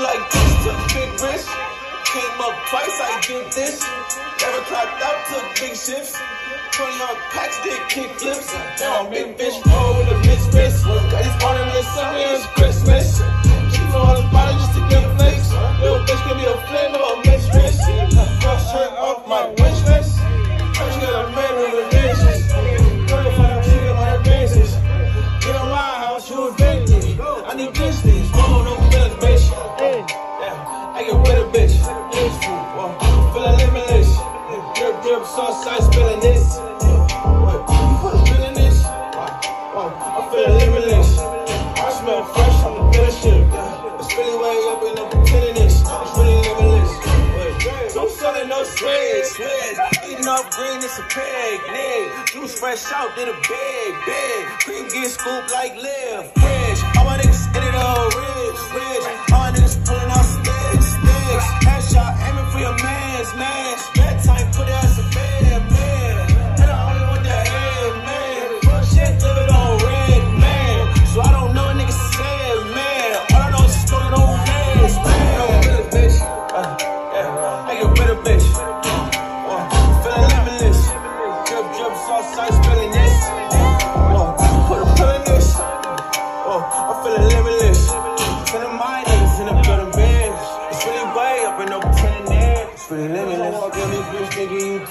like this, took big risk. Came up twice, I did this. Never clocked out, took big shifts. 20 on packs, did kick flips. Now I'm big bitch, roll with a wrist. Got these summer and Christmas. I spilling this. I'm feeling limitless. I smell fresh from the dealership. It's really way up in the pretending this. Really limitless. I'm selling no sweats. Eating off green, it's a pig, nig. Juice fresh out, did a big, big. Cream get scooped like live,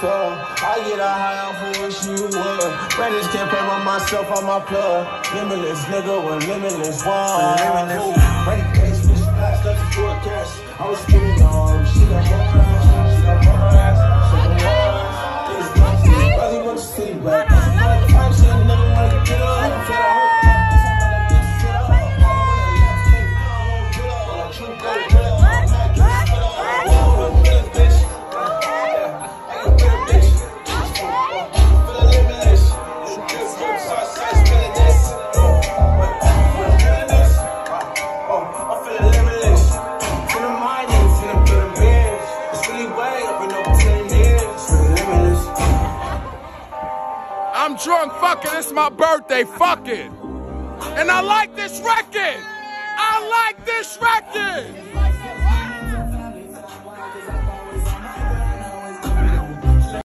I get a high off who wish you would. Brothers can't play by myself on my plug. Limitless, nigga, with limitless. Wow. Limitless. Break face, bitch, the forecast. I was I'm drunk, fucking. It's my birthday, fucking. And I like this record. I like this record.